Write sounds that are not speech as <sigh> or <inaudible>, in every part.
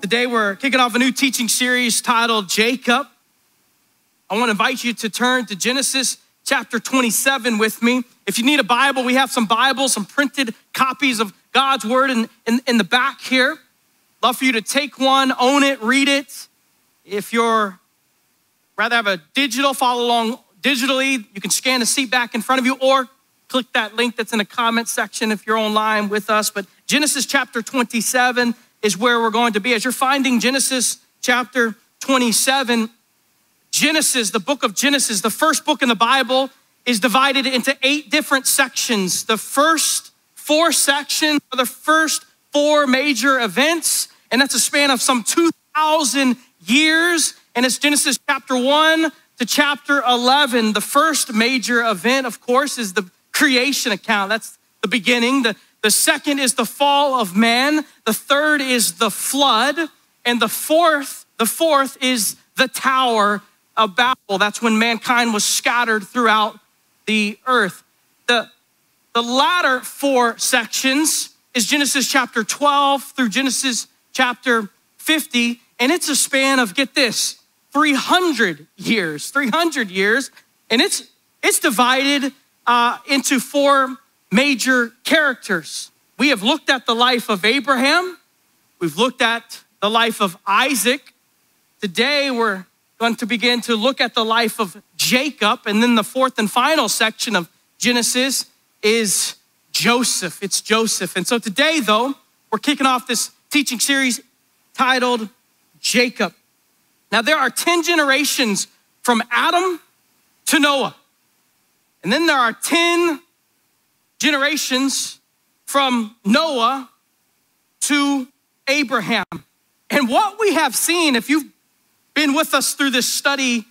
Today we're kicking off a new teaching series titled Jacob. I want to invite you to turn to Genesis chapter 27 with me. If you need a Bible, we have some Bibles, some printed copies of God's Word in, in, in the back here. Love for you to take one, own it, read it. If you're rather have a digital, follow along digitally, you can scan the seat back in front of you or click that link that's in the comment section if you're online with us. But Genesis chapter 27 is where we're going to be. As you're finding Genesis chapter 27, Genesis, the book of Genesis, the first book in the Bible, is divided into eight different sections. The first four sections are the first four major events, and that's a span of some 2,000 years. And it's Genesis chapter 1 to chapter 11. The first major event, of course, is the creation account. That's the beginning. The, the second is the fall of man. The third is the flood. And the fourth, the fourth is the Tower of Babel. That's when mankind was scattered throughout the earth. The, the latter four sections is Genesis chapter 12 through Genesis chapter 50. And it's a span of, get this, 300 years, 300 years. And it's, it's divided uh, into four major characters. We have looked at the life of Abraham, we've looked at the life of Isaac. Today, we're going to begin to look at the life of Jacob. And then the fourth and final section of Genesis is Joseph. It's Joseph. And so today, though, we're kicking off this teaching series titled Jacob. Now, there are 10 generations from Adam to Noah. And then there are 10 generations from Noah to Abraham. And what we have seen, if you've been with us through this study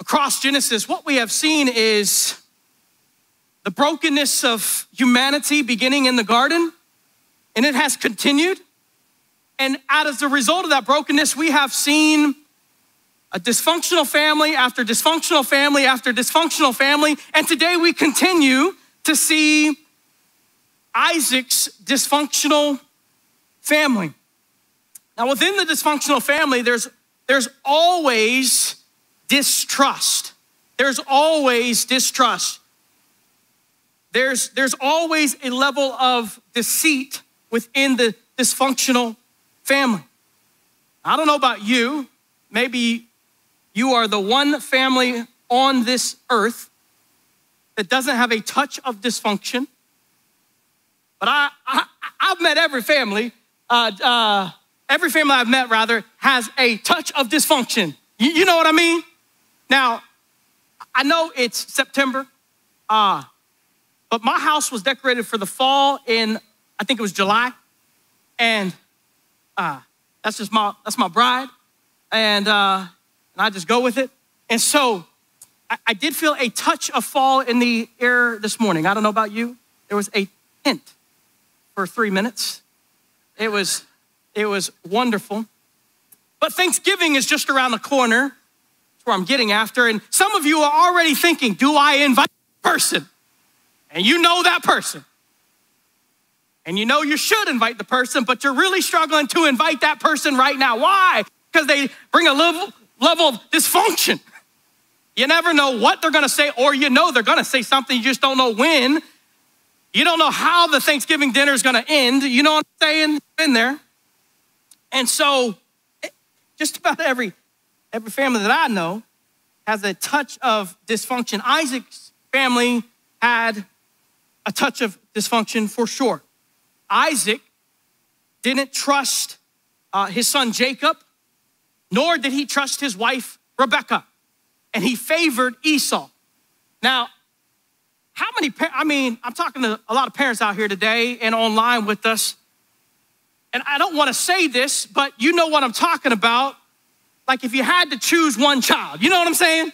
across Genesis, what we have seen is the brokenness of humanity beginning in the garden, and it has continued. And as a result of that brokenness, we have seen a dysfunctional family after dysfunctional family after dysfunctional family. And today we continue to see Isaac's dysfunctional family. Now, within the dysfunctional family, there's, there's always distrust. There's always distrust. There's, there's always a level of deceit within the dysfunctional family. I don't know about you. Maybe you are the one family on this earth that doesn't have a touch of dysfunction. But I, I, have met every family, uh, uh, every family I've met, rather, has a touch of dysfunction. You, you know what I mean? Now, I know it's September, uh, but my house was decorated for the fall in, I think it was July. And uh, that's just my, that's my bride. And, uh, and I just go with it. And so I, did feel a touch of fall in the air this morning. I don't know about you. There was a hint for three minutes. It was, it was wonderful. But Thanksgiving is just around the corner. That's where I'm getting after. And some of you are already thinking, do I invite a person? And you know that person. And you know you should invite the person, but you're really struggling to invite that person right now. Why? Because they bring a level, level of dysfunction. You never know what they're gonna say, or you know they're gonna say something, you just don't know when. You don't know how the Thanksgiving dinner is gonna end. You know what I'm saying? Been there. And so, just about every, every family that I know has a touch of dysfunction. Isaac's family had a touch of dysfunction for sure. Isaac didn't trust uh, his son Jacob, nor did he trust his wife Rebecca and he favored Esau. Now, how many, I mean, I'm talking to a lot of parents out here today and online with us. And I don't want to say this, but you know what I'm talking about. Like if you had to choose one child, you know what I'm saying?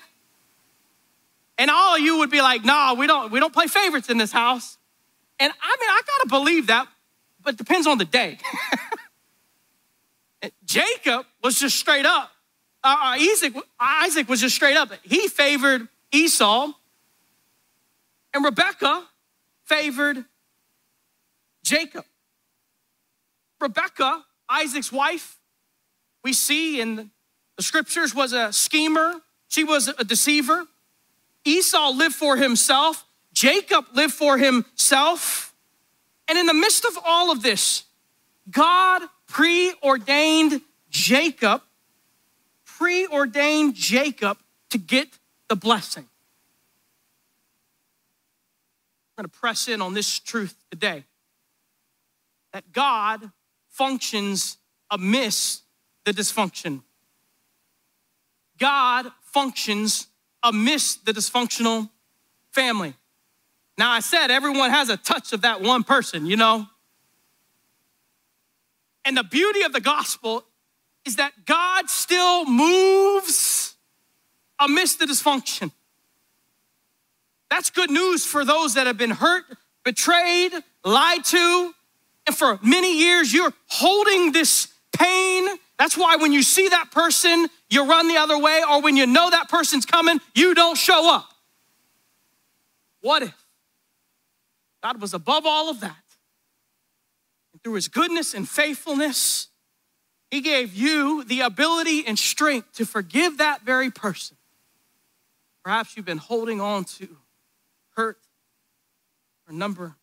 And all of you would be like, no, we don't, we don't play favorites in this house. And I mean, I gotta believe that, but it depends on the day. <laughs> Jacob was just straight up uh, uh, Isaac, Isaac was just straight up. He favored Esau, and Rebecca favored Jacob. Rebecca Isaac's wife, we see in the scriptures, was a schemer, she was a deceiver. Esau lived for himself, Jacob lived for himself. And in the midst of all of this, God preordained Jacob, preordained Jacob to get the blessing. I'm going to press in on this truth today that God functions amidst the dysfunction. God functions amidst the dysfunctional family. Now, I said everyone has a touch of that one person, you know? And the beauty of the gospel is that God still moves amidst the dysfunction. That's good news for those that have been hurt, betrayed, lied to, and for many years you're holding this pain. That's why when you see that person, you run the other way, or when you know that person's coming, you don't show up. What if God was above all of that? And through his goodness and faithfulness, he gave you the ability and strength to forgive that very person. Perhaps you've been holding on to hurt for a number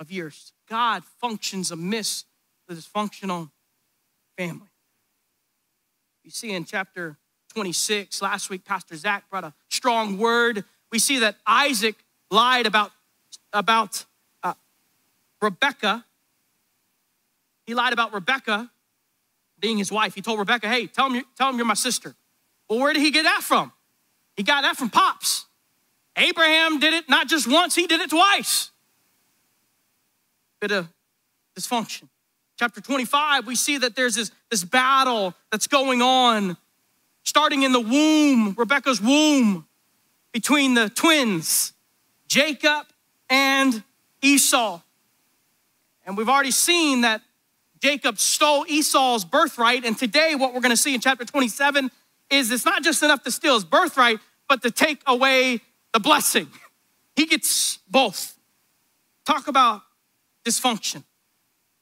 of years. God functions amidst the dysfunctional family. You see in chapter 26, last week, Pastor Zach brought a strong word. We see that Isaac lied about, about uh, Rebecca. He lied about Rebecca being his wife. He told Rebecca, hey, tell him, you're, tell him you're my sister. Well, where did he get that from? He got that from Pops. Abraham did it not just once, he did it twice. Bit of dysfunction chapter 25, we see that there's this, this battle that's going on, starting in the womb, Rebecca's womb, between the twins, Jacob and Esau. And we've already seen that Jacob stole Esau's birthright. And today, what we're going to see in chapter 27 is it's not just enough to steal his birthright, but to take away the blessing. He gets both. Talk about dysfunction.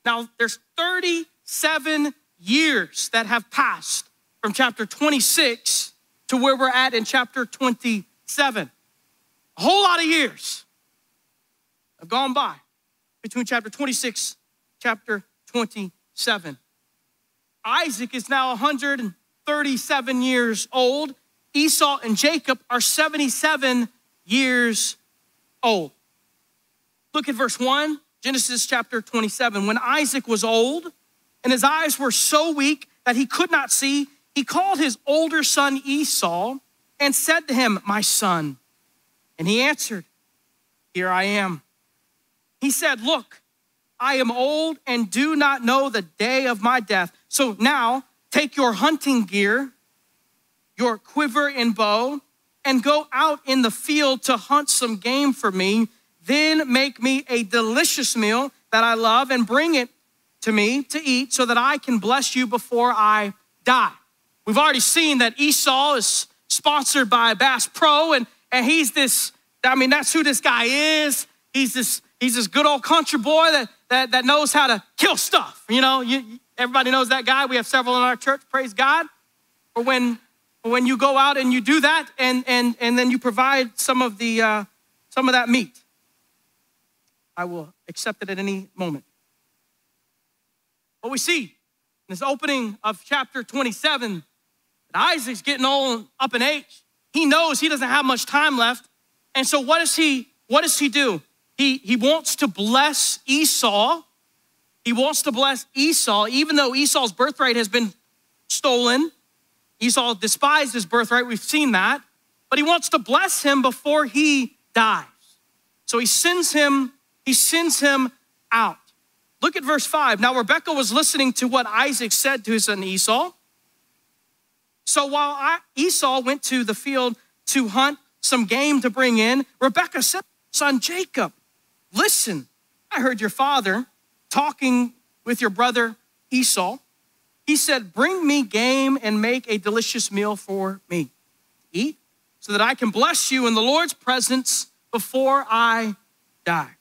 Now, there's 37 years that have passed from chapter 26 to where we're at in chapter 27. A whole lot of years have gone by between chapter 26 chapter 27 isaac is now 137 years old esau and jacob are 77 years old look at verse 1 Genesis chapter 27. When Isaac was old and his eyes were so weak that he could not see, he called his older son Esau and said to him, My son. And he answered, Here I am. He said, Look, I am old and do not know the day of my death. So now take your hunting gear, your quiver and bow, and go out in the field to hunt some game for me then make me a delicious meal that I love and bring it to me to eat so that I can bless you before I die. We've already seen that Esau is sponsored by Bass Pro, and, and he's this, I mean, that's who this guy is. He's this, he's this good old country boy that, that, that knows how to kill stuff. You know, you, everybody knows that guy. We have several in our church, praise God. For when, when you go out and you do that, and, and, and then you provide some of, the, uh, some of that meat. I will accept it at any moment. What we see in this opening of chapter 27, that Isaac's getting old up in age. He knows he doesn't have much time left. And so what does he what does he do? He he wants to bless Esau. He wants to bless Esau, even though Esau's birthright has been stolen. Esau despised his birthright. We've seen that. But he wants to bless him before he dies. So he sends him he sends him out. Look at verse 5. Now, Rebekah was listening to what Isaac said to his son Esau. So while Esau went to the field to hunt some game to bring in, Rebekah said, Son Jacob, listen, I heard your father talking with your brother Esau. He said, Bring me game and make a delicious meal for me. Eat so that I can bless you in the Lord's presence before I die.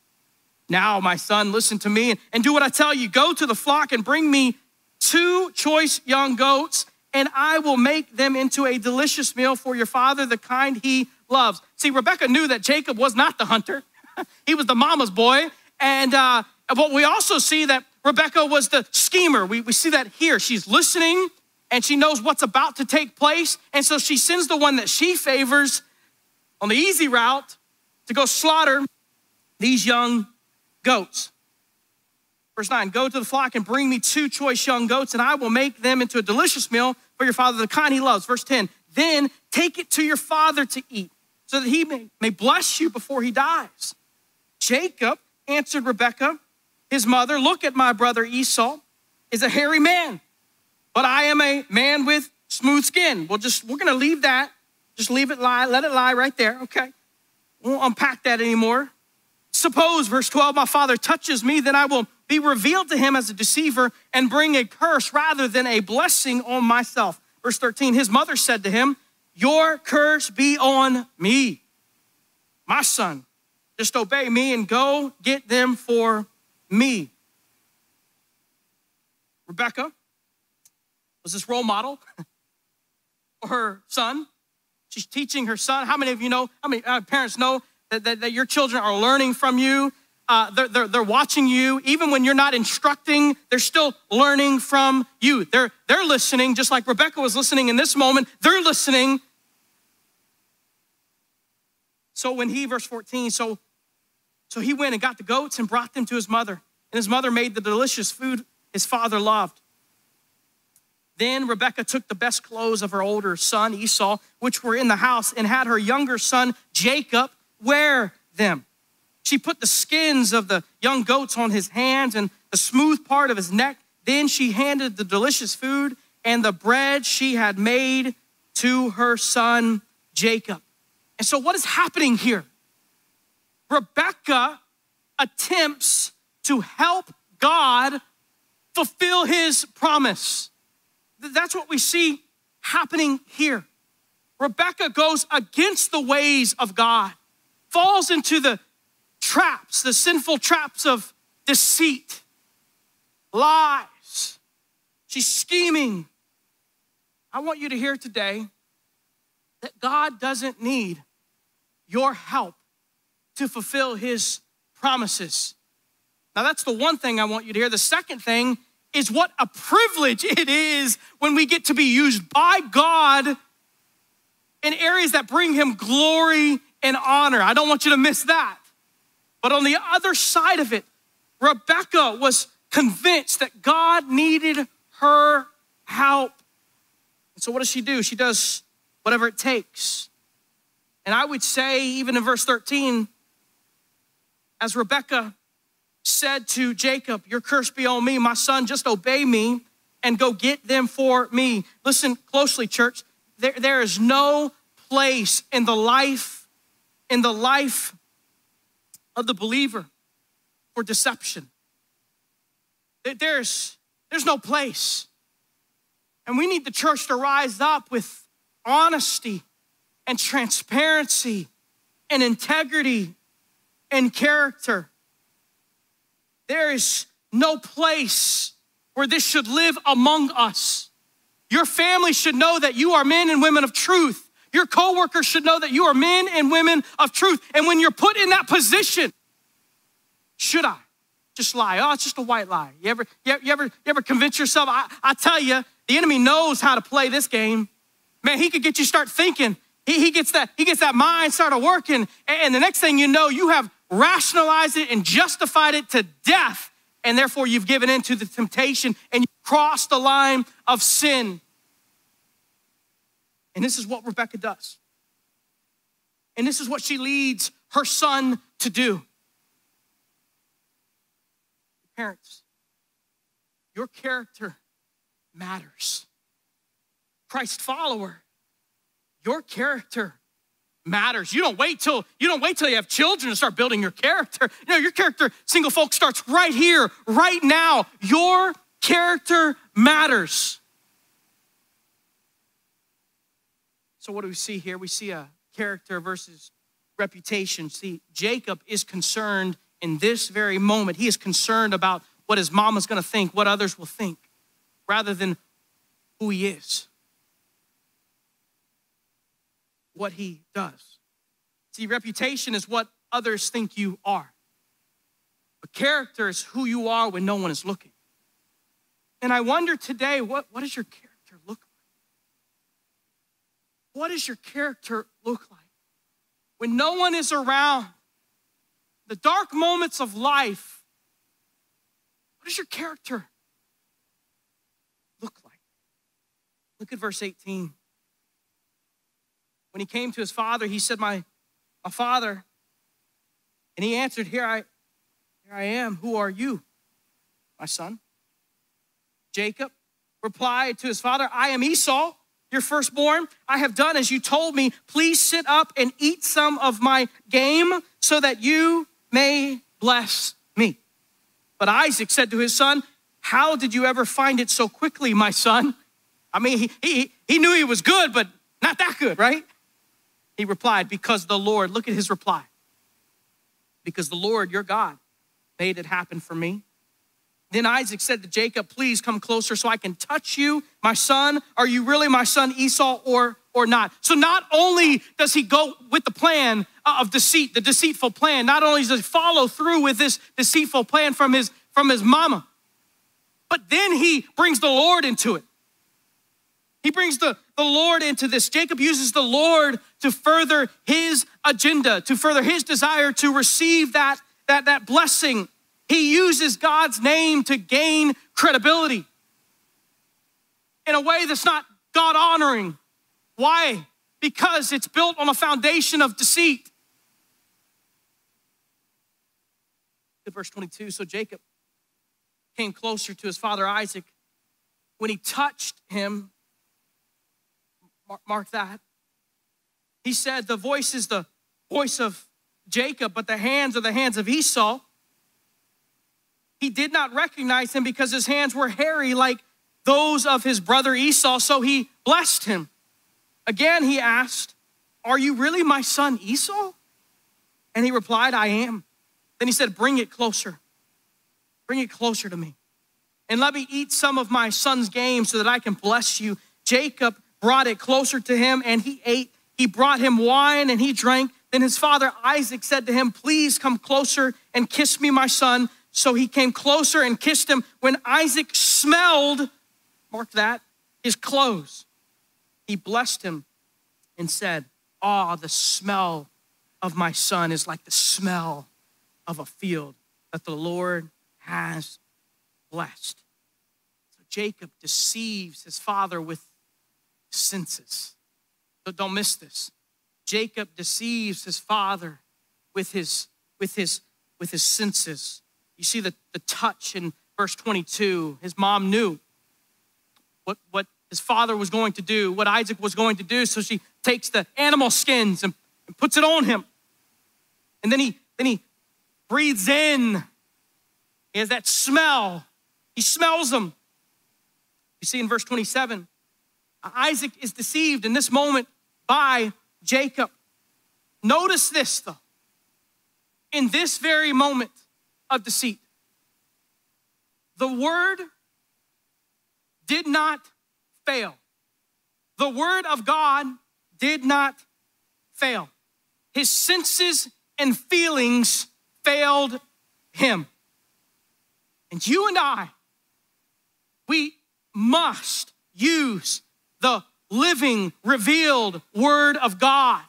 Now, my son, listen to me and do what I tell you. Go to the flock and bring me two choice young goats, and I will make them into a delicious meal for your father, the kind he loves. See, Rebecca knew that Jacob was not the hunter, <laughs> he was the mama's boy. And uh, but we also see that Rebecca was the schemer. We, we see that here. She's listening and she knows what's about to take place. And so she sends the one that she favors on the easy route to go slaughter these young goats. Verse 9 Go to the flock and bring me two choice young goats, and I will make them into a delicious meal for your father, the kind he loves. Verse 10 Then take it to your father to eat, so that he may, may bless you before he dies. Jacob answered Rebekah, his mother, Look at my brother Esau, is a hairy man, but I am a man with smooth skin. We'll just, we're gonna leave that. Just leave it lie, let it lie right there, okay? We won't unpack that anymore. Suppose, verse 12, my father touches me, then I will be revealed to him as a deceiver and bring a curse rather than a blessing on myself. Verse 13, his mother said to him, Your curse be on me, my son. Just obey me and go get them for me. Rebecca was this role model <laughs> for her son. She's teaching her son. How many of you know, how many uh, parents know that, that, that, your children are learning from you? Uh, they're, they're, they're watching you. Even when you're not instructing, they're still learning from you. They're, they're listening, just like Rebecca was listening in this moment. They're listening. So when he, verse 14, so so he went and got the goats and brought them to his mother. And his mother made the delicious food his father loved. Then Rebekah took the best clothes of her older son Esau, which were in the house, and had her younger son Jacob wear them. She put the skins of the young goats on his hands and the smooth part of his neck. Then she handed the delicious food and the bread she had made to her son Jacob. And so, what is happening here? Rebecca attempts to help God fulfill his promise. That's what we see happening here. Rebecca goes against the ways of God, falls into the traps, the sinful traps of deceit, lies. She's scheming. I want you to hear today that God doesn't need your help to fulfill his promises. Now, that's the one thing I want you to hear. The second thing is what a privilege <laughs> it is when we get to be used by God in areas that bring him glory and honor. I don't want you to miss that. But on the other side of it, Rebecca was convinced that God needed her help. And so, what does she do? She does whatever it takes. And I would say, even in verse 13, as Rebekah said to Jacob, Your curse be on me, my son, just obey me and go get them for me. Listen closely, church. There, there is no place in the life, in the life of the believer for deception. There's, there's no place. And we need the church to rise up with honesty and transparency and integrity and character. There is no place where this should live among us. Your family should know that you are men and women of truth. Your coworkers should know that you are men and women of truth. And when you're put in that position, should I just lie? Oh, it's just a white lie. You ever, you ever, you ever convince yourself? I, I tell you, the enemy knows how to play this game. Man, he could get you start thinking. He, he gets that, he gets that mind started working. And the next thing you know, you have rationalized it and justified it to death. And therefore, you've given in to the temptation and you crossed the line of sin. And this is what Rebecca does. And this is what she leads her son to do. Parents, your character matters. Christ follower, your character matters. You don't wait till you don't wait till you have children to start building your character. Know, your character, single folk, starts right here, right now. Your character matters. So what do we see here? We see a character versus reputation. See, Jacob is concerned in this very moment. He is concerned about what his mom is going to think, what others will think. rather than who he is, what he does. See, reputation is what others think you are, but character is who you are when no one is looking. And I wonder today, what, what does your character look like? What does your character look like? When no one is around, the dark moments of life, what does your character look like? Look at verse 18. When he came to his father, he said, My, my father. And he answered, Here I, here I am. Who are you, my son? Jacob replied to his father, I am Esau, your firstborn. I have done as you told me. Please sit up and eat some of my game so that you may bless me. But Isaac said to his son, How did you ever find it so quickly, my son? I mean, he, he, he knew he was good, but not that good, right? He replied, Because the Lord, look at his reply. Because the Lord, your God, made it happen for me. Then Isaac said to Jacob, Please come closer so I can touch you, my son. Are you really my son Esau or, or not? So not only does he go with the plan of deceit, the deceitful plan, not only does he follow through with this deceitful plan from his, from his mama, but then he brings the Lord into it. He brings the, the Lord into this. Jacob uses the Lord to further his agenda, to further his desire to receive that, that, that blessing he uses God's name to gain credibility in a way that's not God honoring. Why? Because it's built on a foundation of deceit. Verse 22 So Jacob came closer to his father Isaac. When he touched him, mark that, he said, The voice is the voice of Jacob, but the hands are the hands of Esau. He did not recognize him because his hands were hairy like those of his brother Esau, so he blessed him. Again, he asked, Are you really my son Esau? And he replied, I am. Then he said, Bring it closer. Bring it closer to me. And let me eat some of my son's game so that I can bless you. Jacob brought it closer to him and he ate. He brought him wine and he drank. Then his father Isaac said to him, Please come closer and kiss me, my son. So he came closer and kissed him. When Isaac smelled, mark that, his clothes, he blessed him and said, Ah, oh, the smell of my son is like the smell of a field that the Lord has blessed. So Jacob deceives his father with senses. So don't miss this. Jacob deceives his father with his with his with his senses. You see the, the touch in verse 22. His mom knew what, what his father was going to do, what Isaac was going to do. So she takes the animal skins and, and puts it on him. And then he, then he breathes in. He has that smell. He smells them. You see in verse 27, Isaac is deceived in this moment by Jacob. Notice this though. In this very moment, of deceit. The word did not fail. The word of God did not fail. His senses and feelings failed him. And you and I, we must use the living, revealed word of God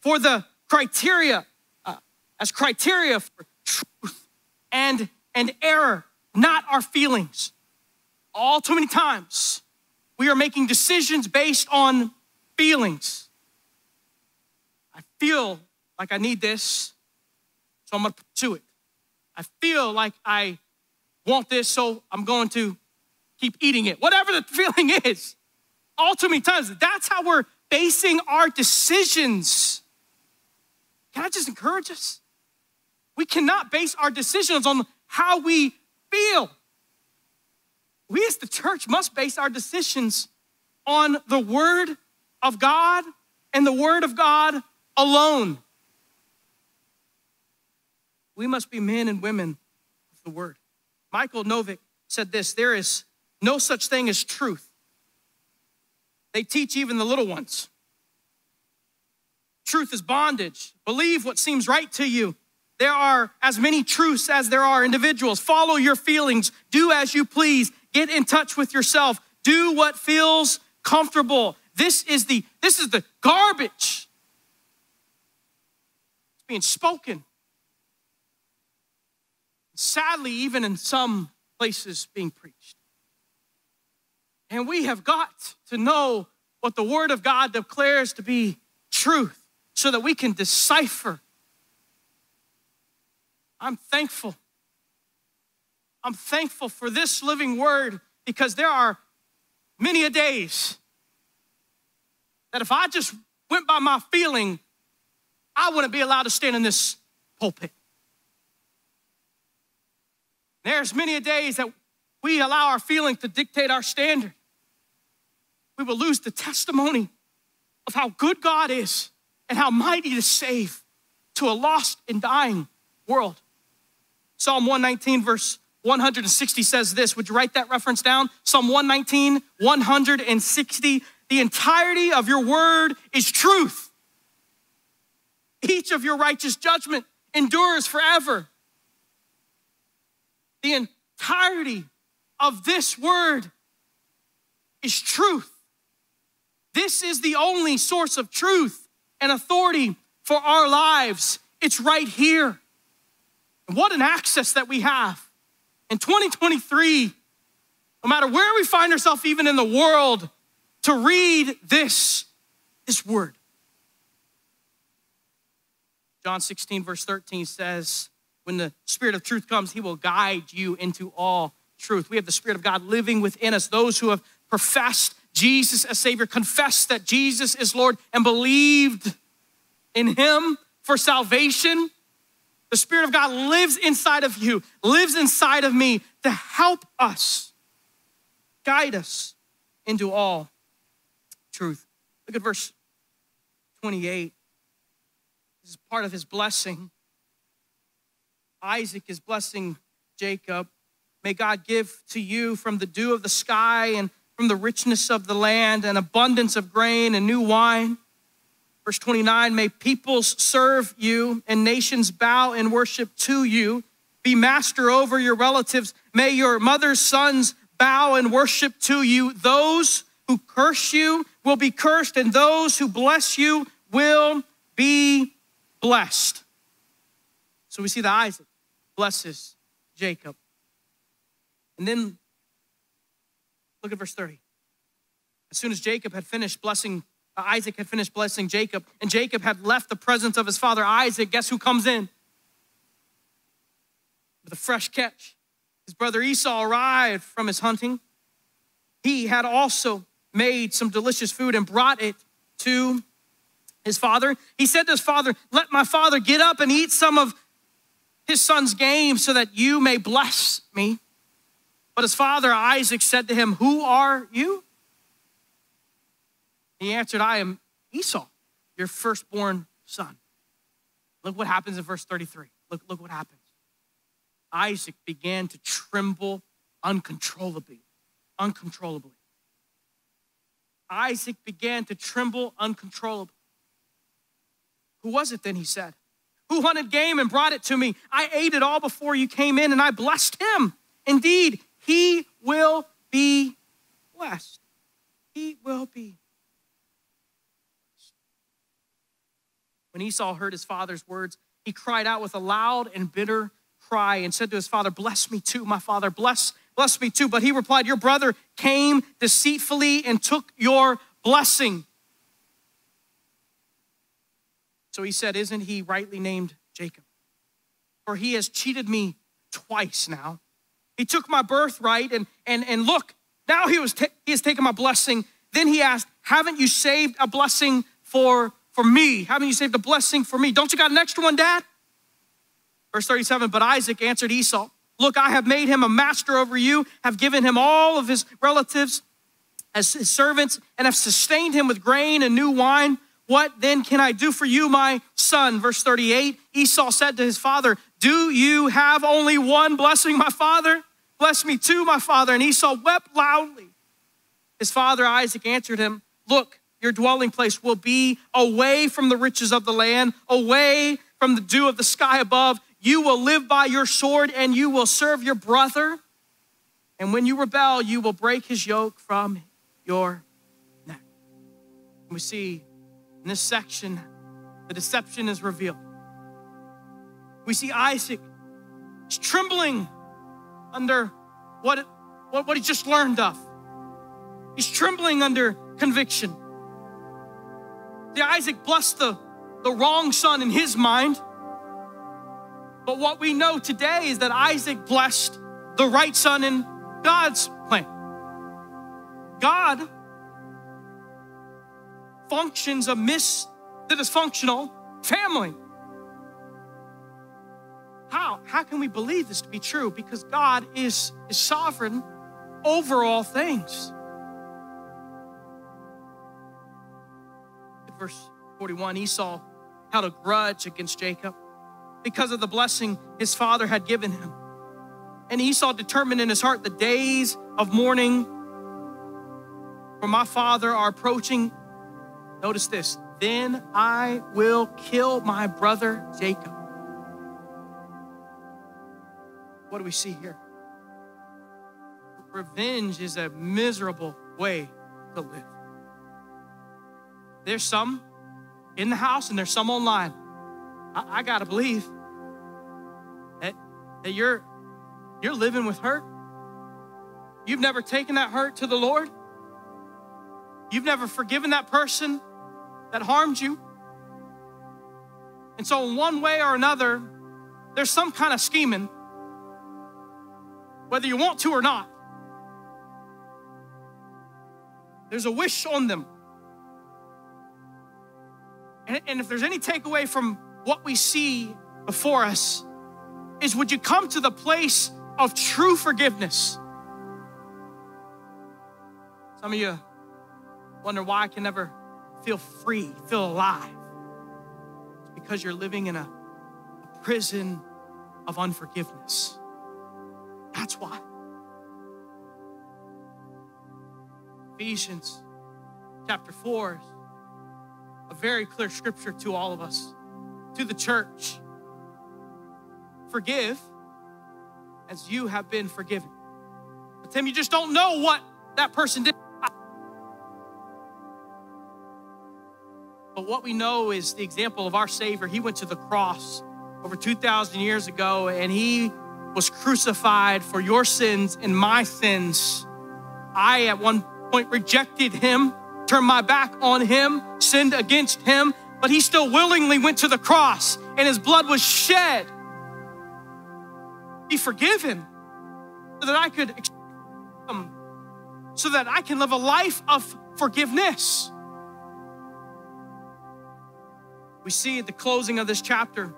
for the criteria, uh, as criteria for truth and, and error, not our feelings. All too many times, we are making decisions based on feelings. I feel like I need this, so I'm gonna pursue it. I feel like I want this, so I'm going to keep eating it. Whatever the <laughs> feeling is, many times, that's how we're basing our decisions. Can I just encourage us? We cannot base our decisions on how we feel. We as the church must base our decisions on the Word of God and the Word of God alone. We must be men and women of the Word. Michael Novak said this there is no such thing as truth. They teach even the little ones. Truth is bondage. Believe what seems right to you. There are as many truths as there are individuals. Follow your feelings. Do as you please. Get in touch with yourself. Do what feels comfortable. This is the this is the garbage. It's being spoken. Sadly, even in some places being preached. And we have got to know what the Word of God declares to be truth so that we can decipher. I'm thankful. I'm thankful for this living Word because there are many a days that if I just went by my feeling, I wouldn't be allowed to stand in this pulpit. There's many a days that we allow our feeling to dictate our standard. We will lose the testimony of how good God is and how mighty to save to a lost and dying world. Psalm 119, verse 160 says this. Would you write that reference down? Psalm 119, 160. The entirety of your word is truth. Each of your righteous judgment endures forever. The entirety of this word is truth. This is the only source of truth and authority for our lives. It's right here. And what an access that we have. In 2023, no matter where we find ourselves, even in the world, to read this, this word. John 16, verse 13 says, When the Spirit of truth comes, he will guide you into all truth. We have the Spirit of God living within us. Those who have professed Jesus as Savior, confessed that Jesus is Lord, and believed in Him for salvation. The Spirit of God lives inside of you, lives inside of me to help us, guide us into all truth. Look at verse 28. This is part of his blessing. Isaac is blessing Jacob. May God give to you from the dew of the sky and from the richness of the land and abundance of grain and new wine. Verse 29 May peoples serve you and nations bow in worship to you. Be master over your relatives. May your mother's sons bow and worship to you. Those who curse you will be cursed, and those who bless you will be blessed. So we see that Isaac blesses Jacob. And then look at verse 30. As soon as Jacob had finished blessing, uh, Isaac had finished blessing Jacob, and Jacob had left the presence of his father Isaac, guess who comes in? With a fresh catch. His brother Esau arrived from his hunting. He had also made some delicious food and brought it to his father. He said to his father, Let my father get up and eat some of his son's game so that you may bless me. But his father Isaac said to him, Who are you? He answered, I am Esau, your firstborn son. Look what happens in verse 33. Look, look what happens. Isaac began to tremble uncontrollably, uncontrollably. Isaac began to tremble uncontrollably. Who was it then? He said, Who hunted game and brought it to me? I ate it all before you came in and I blessed him. Indeed, he will be blessed. He will be. When Esau heard his father's words, he cried out with a loud and bitter cry and said to his father, Bless me too, my father, bless bless me too. But he replied, Your brother came deceitfully and took your blessing. So he said, Isn't he rightly named Jacob? For he has cheated me twice now. He took my birthright, and, and, and look, now he, was he has taken my blessing. Then he asked, Haven't you saved a blessing for, for me? Haven't you saved a blessing for me? Don't you got an extra one, Dad? Verse 37 But Isaac answered Esau, Look, I have made him a master over you, have given him all of his relatives as his servants, and have sustained him with grain and new wine. What then can I do for you, my son? Verse 38 Esau said to his father, Do you have only one blessing, my father? bless me too, my father. And Esau wept loudly. His father Isaac answered him, Look, your dwelling place will be away from the riches of the land, away from the dew of the sky above. You will live by your sword and you will serve your brother. And when you rebel, you will break his yoke from your neck. we see in this section, the deception is revealed. We see Isaac is trembling under what, what, what he just learned of. He's trembling under conviction. See, Isaac blessed the, the wrong son in his mind. But what we know today is that Isaac blessed the right son in God's plan. God functions amidst the dysfunctional family. How? How can we believe this to be true? Because God is, is sovereign over all things. Verse 41 Esau held a grudge against Jacob because of the blessing his father had given him. And Esau determined in his heart the days of mourning for my father are approaching. Notice this then I will kill my brother Jacob. What do we see here? Revenge is a miserable way to live. There's some in the house and there's some online. I, I gotta believe that, that you're you're living with hurt. You've never taken that hurt to the Lord. You've never forgiven that person that harmed you. And so, in one way or another, there's some kind of scheming, whether you want to or not. There's a wish on them. And, and if there's any takeaway from what we see before us, is would you come to the place of true forgiveness? Some of you wonder why I can never feel free, feel alive. It's because you're living in a, a prison of unforgiveness. That's why. Ephesians chapter 4 is a very clear scripture to all of us, to the church. Forgive as you have been forgiven. But Tim, you just don't know what that person did. But what we know is the example of our Savior. He went to the cross over 2,000 years ago and he was crucified for your sins and my sins. I, at one point, rejected him, turned my back on him, sinned against him, but he still willingly went to the cross and his blood was shed. Be forgiven so that I could, um, so that I can live a life of forgiveness. We see at the closing of this chapter,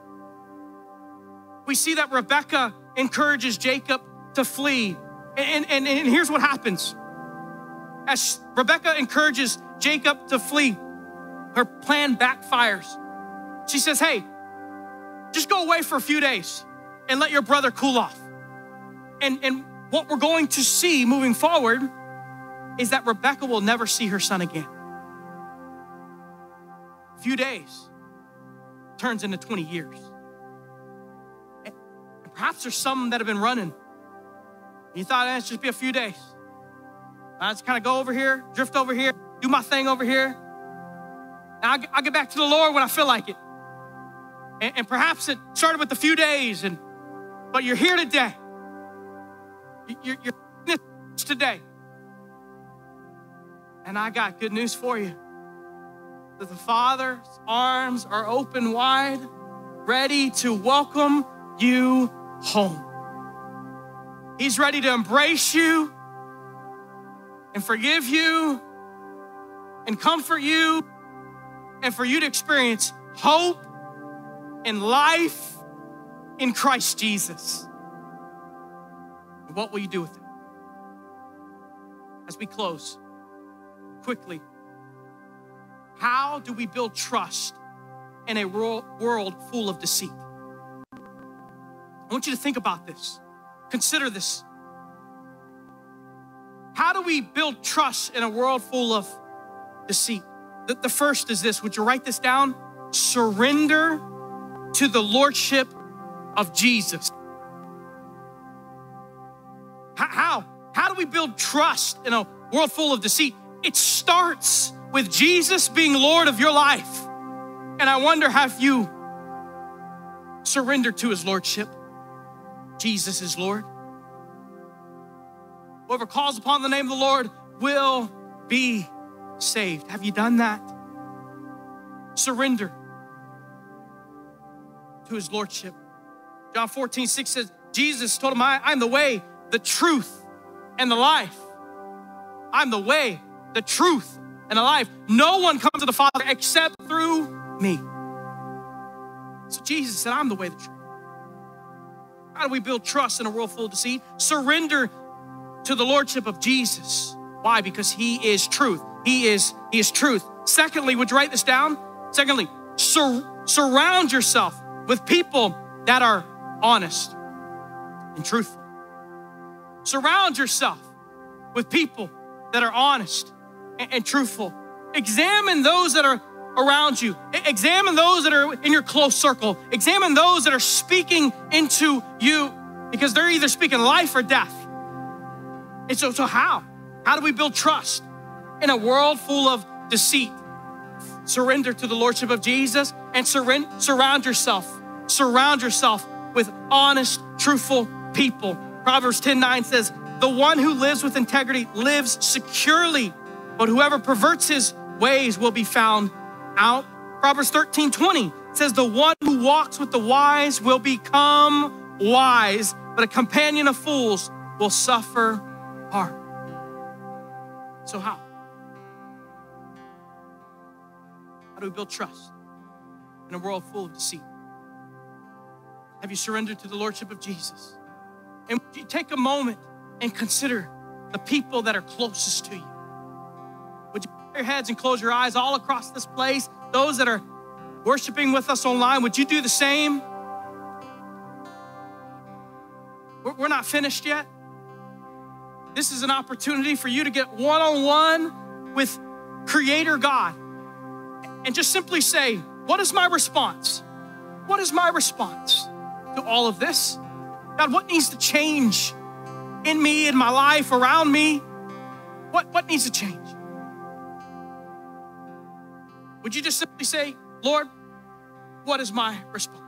we see that Rebecca encourages Jacob to flee. And, and, and here's what happens as Rebecca encourages Jacob to flee, her plan backfires. She says, Hey, just go away for a few days and let your brother cool off. And, and what we're going to see moving forward is that Rebecca will never see her son again. A few days turns into 20 years. Perhaps there's some that have been running. You thought eh, it's just be a few days. I just kind of go over here, drift over here, do my thing over here. And I'll, get back to the Lord when I feel like it. And, and perhaps it started with a few days, and but you're here today. You're, you're today. And I got good news for you that the Father's arms are open wide, ready to welcome you home. He's ready to embrace you and forgive you and comfort you and for you to experience hope and life in Christ Jesus. What will you do with it? As we close, quickly, how do we build trust in a world full of deceit? I want you to think about this. Consider this. how do we build trust in a world full of deceit? The, the first is this would you write this down? Surrender to the Lordship of Jesus. How? How do we build trust in a world full of deceit? It starts with Jesus being Lord of your life. And I wonder have you surrendered to his Lordship? Jesus is Lord. Whoever calls upon the name of the Lord will be saved. Have you done that? Surrender to his Lordship. John 14, 6 says, Jesus told him, I, I'm the way, the truth, and the life. I'm the way, the truth, and the life. No one comes to the Father except through me. So Jesus said, I'm the way, the truth. How do we build trust in a world full of deceit? Surrender to the lordship of Jesus. Why? Because he is truth. He is he is truth. Secondly, would you write this down? Secondly, sur- surround yourself with people that are honest and truthful. Surround yourself with people that are honest and, and truthful. Examine those that are around you. Examine those that are in your close circle. Examine those that are speaking into you because they're either speaking life or death. And so, so how? How do we build trust in a world full of deceit? Surrender to the Lordship of Jesus and surrend, surround yourself. Surround yourself with honest, truthful people. Proverbs 10 9 says, The one who lives with integrity lives securely, but whoever perverts his ways will be found out. Proverbs 13 20 says, The one who walks with the wise will become wise, but a companion of fools will suffer harm. So, how? How do we build trust in a world full of deceit? Have you surrendered to the Lordship of Jesus? And would you take a moment and consider the people that are closest to you? Your heads and close your eyes all across this place? Those that are worshiping with us online, would you do the same? We're not finished yet. This is an opportunity for you to get one on one with Creator God and just simply say, What is my response? What is my response to all of this? God, what needs to change in me, in my life, around me? What, what needs to change? Would you just simply say, Lord, what is my response?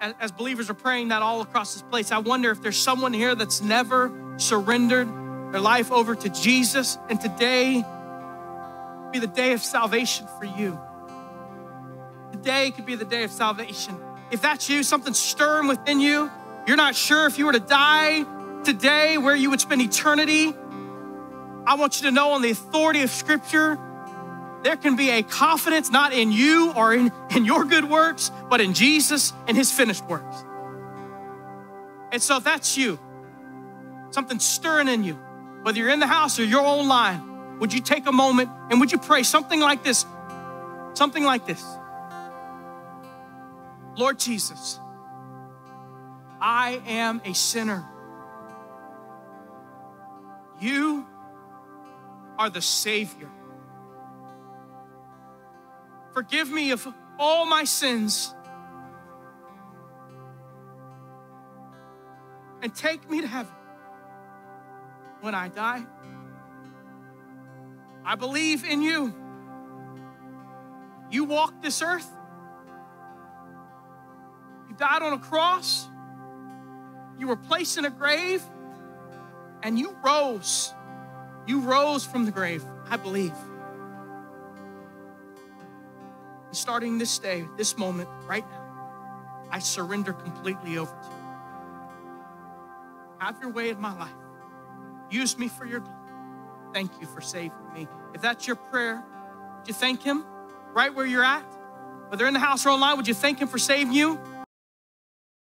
As believers are praying that all across this place, I wonder if there's someone here that's never surrendered their life over to Jesus, and today be the day of salvation for you. Today could be the day of salvation. If that's you, something stirring within you, you're not sure if you were to die today, where you would spend eternity. I want you to know on the authority of Scripture, there can be a confidence not in you or in, in your good works, but in Jesus and his finished works. And so if that's you, something stirring in you, whether you're in the house or you're online, would you take a moment and would you pray something like this? Something like this. Lord Jesus, I am a sinner. You are the Savior. Forgive me of all my sins and take me to heaven when I die. I believe in you. You walked this earth. You died on a cross. You were placed in a grave and you rose. You rose from the grave. I believe starting this day, this moment, right now, I surrender completely over to you. Have your way in my life. Use me for your glory. Thank you for saving me. If that's your prayer, would you thank Him right where you're at? Whether in the house or online, would you thank Him for saving you?